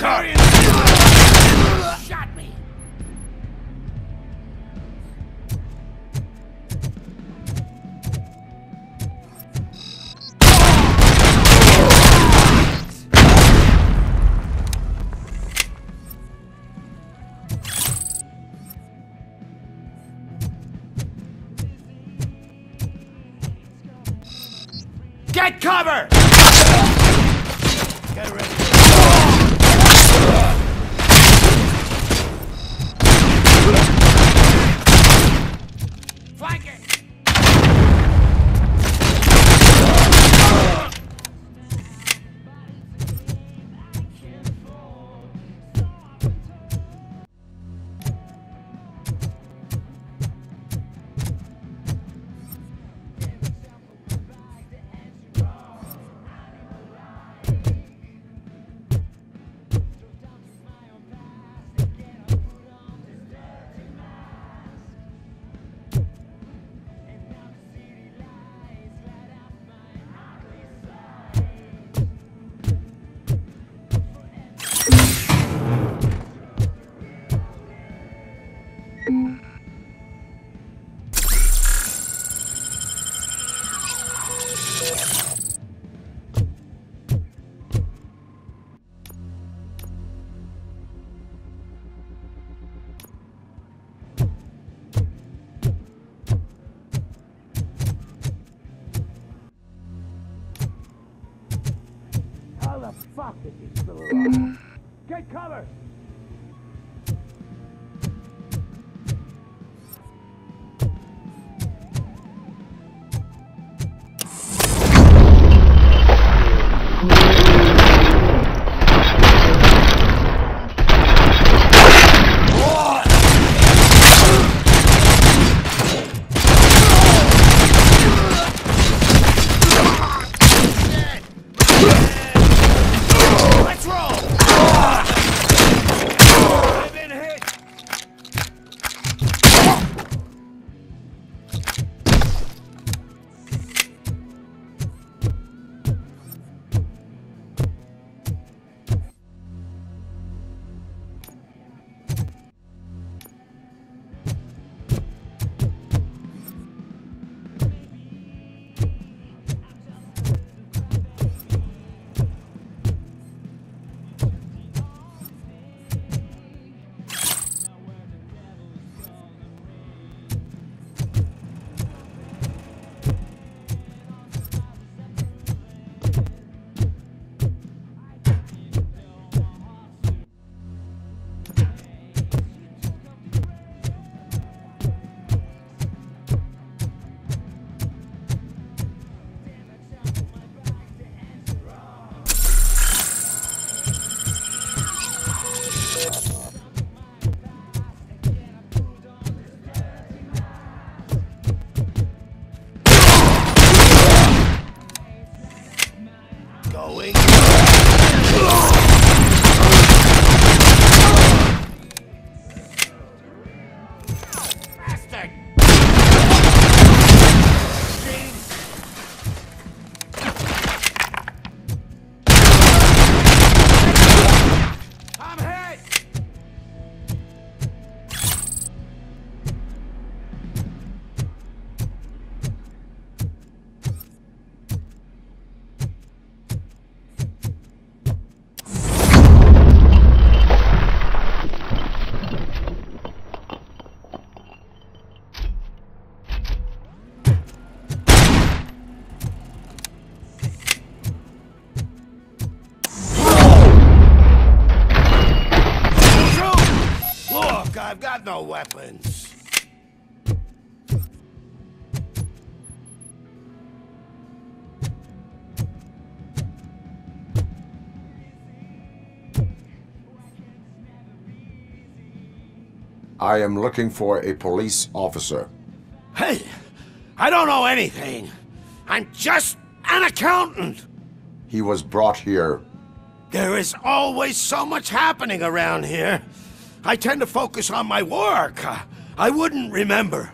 It's fuck you spill it? Get cover! I am looking for a police officer. Hey, I don't know anything. I'm just an accountant. He was brought here. There is always so much happening around here. I tend to focus on my work. I wouldn't remember.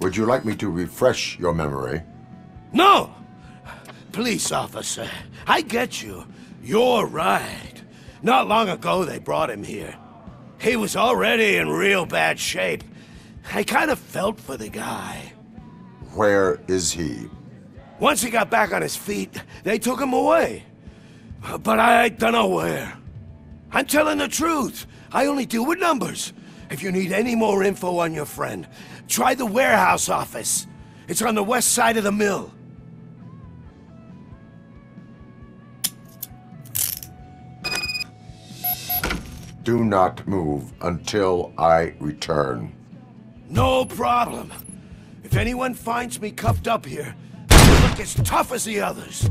Would you like me to refresh your memory? No! Police officer, I get you. You're right. Not long ago, they brought him here. He was already in real bad shape. I kind of felt for the guy. Where is he? Once he got back on his feet, they took him away. But I don't know where. I'm telling the truth. I only deal with numbers. If you need any more info on your friend, try the warehouse office. It's on the west side of the mill. Do not move until I return. No problem. If anyone finds me cuffed up here, look as tough as the others.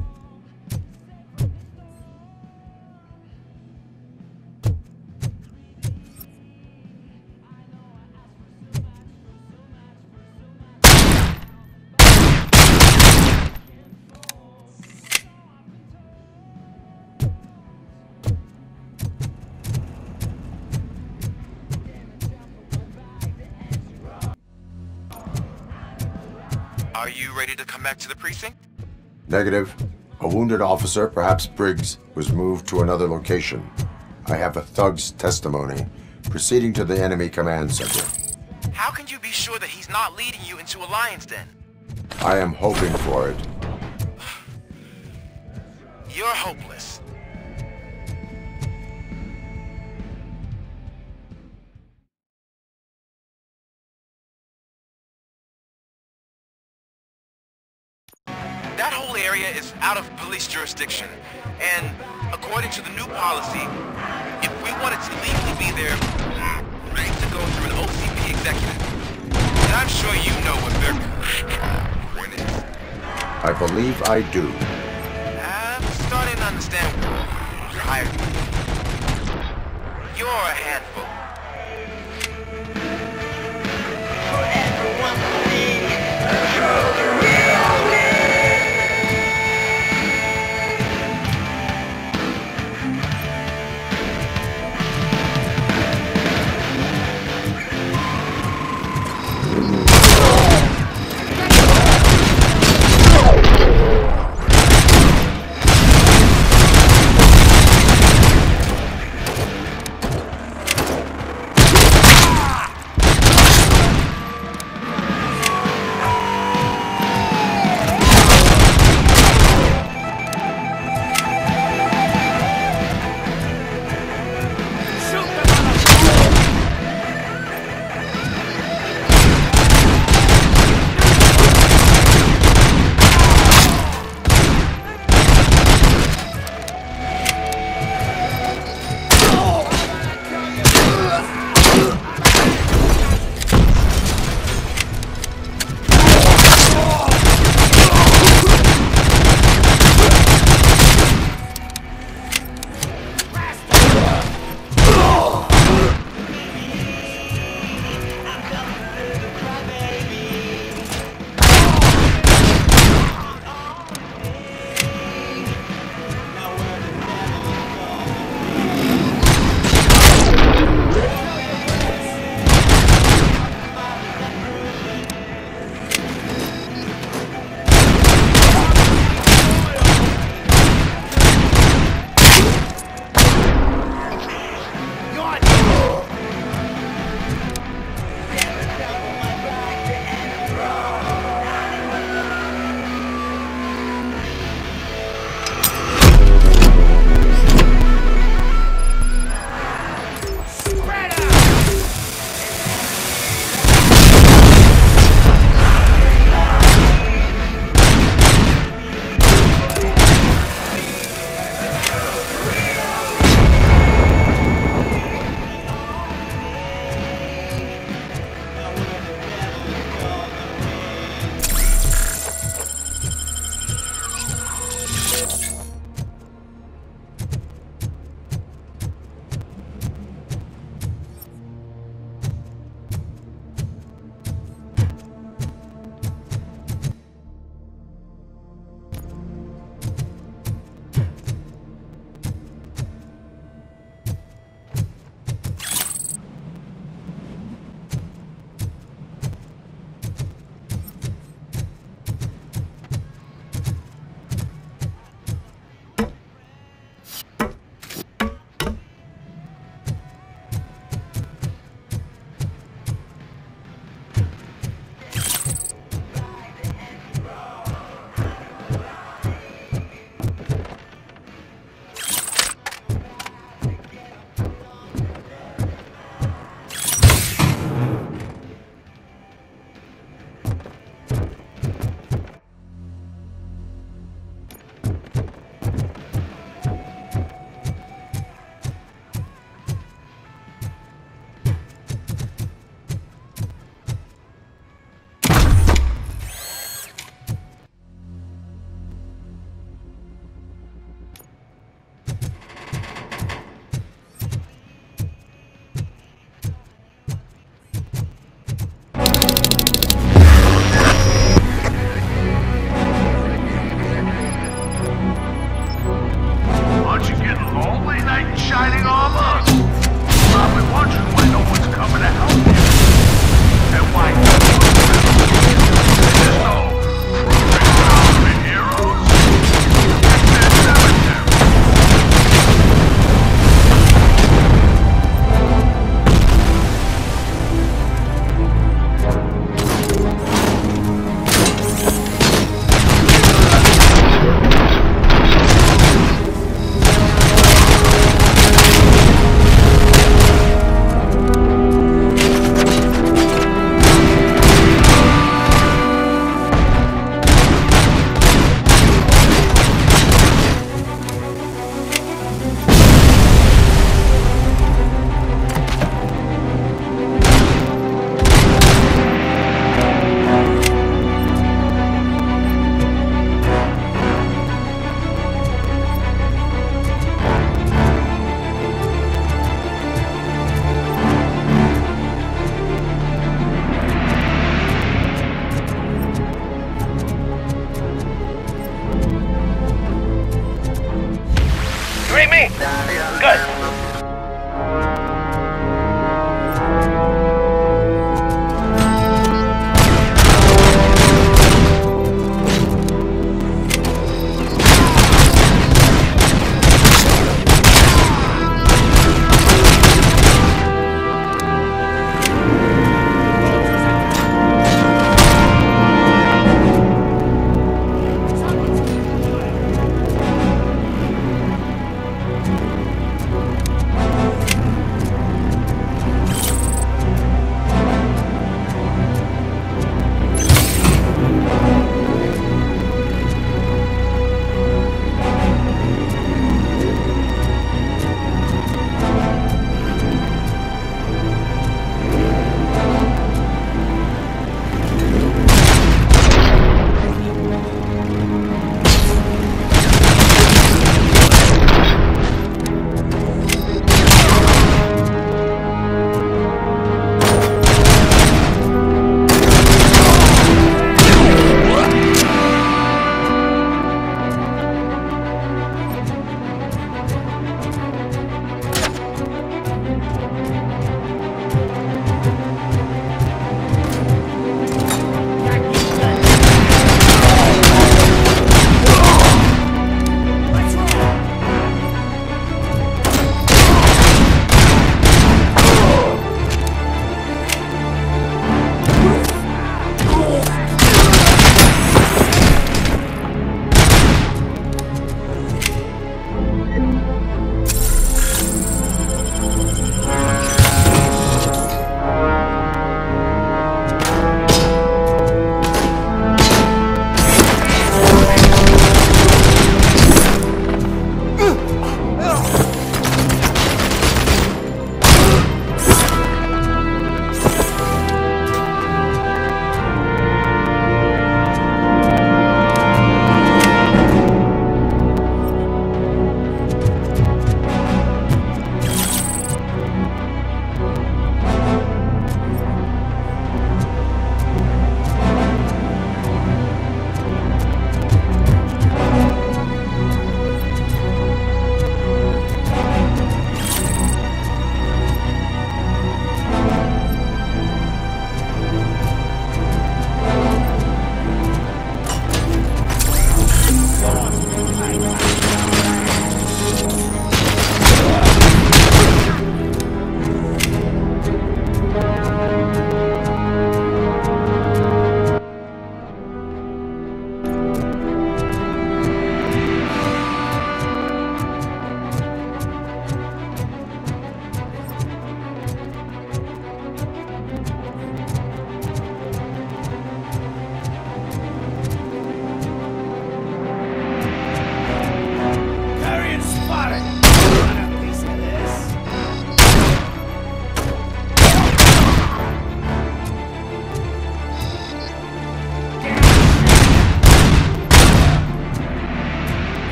Are you ready to come back to the precinct? Negative. A wounded officer, perhaps Briggs, was moved to another location. I have a thug's testimony proceeding to the enemy command center. How can you be sure that he's not leading you into a lion's den? I am hoping for it. jurisdiction. And according to the new policy, if we wanted to legally be there, we need to go through an OCP executive. And I'm sure you know what their point is. I believe I do. I'm starting to understand you're hired. You're a handful.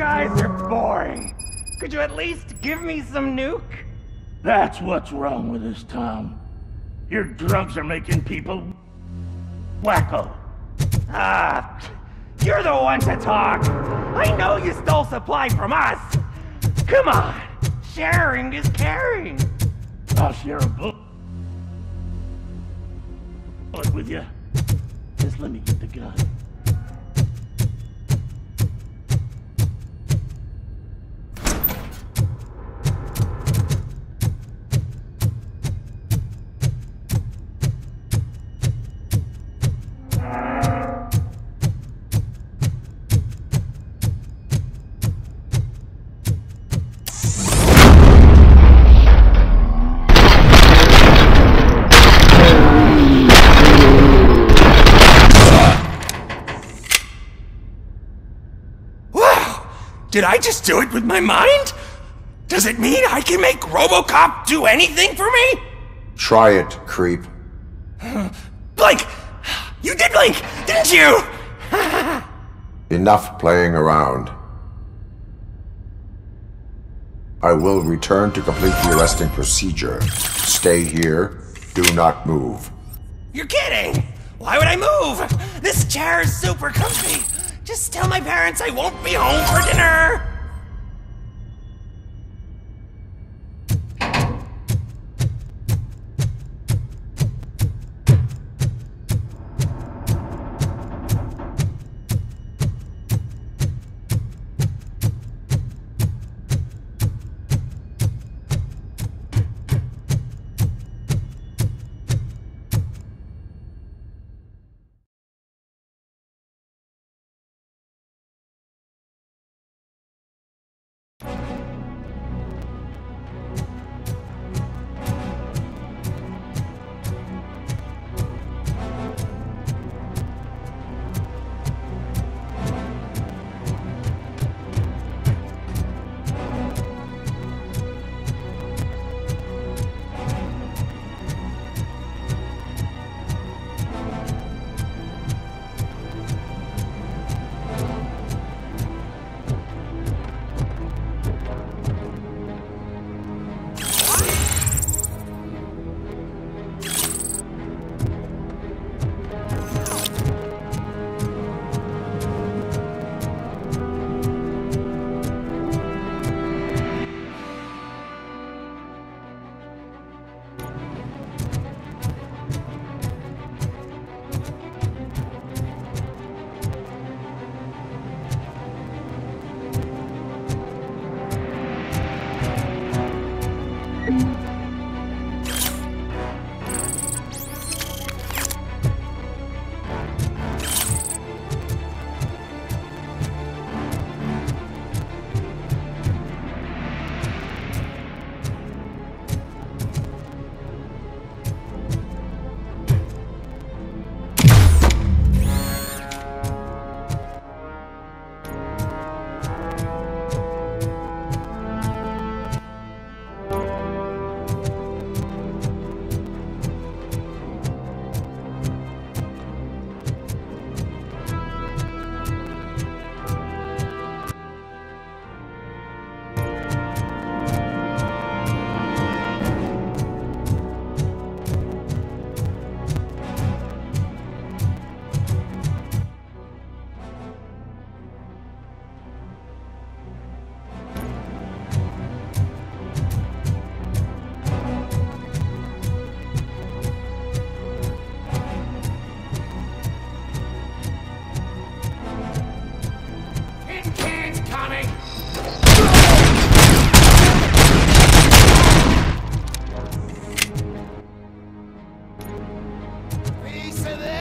Guys are boring. Could you at least give me some nuke? That's what's wrong with this town. Your drugs are making people wacko. Ah, you're the one to talk. I know you stole supply from us. Come on, sharing is caring. I'll share a bullet with you. Just let me get the gun. Did I just do it with my mind? Does it mean I can make Robocop do anything for me? Try it, creep. Blink! You did blink, didn't you? Enough playing around. I will return to complete the arresting procedure. Stay here. Do not move. You're kidding! Why would I move? This chair is super comfy. Just tell my parents I won't be home for dinner.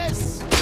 Yes!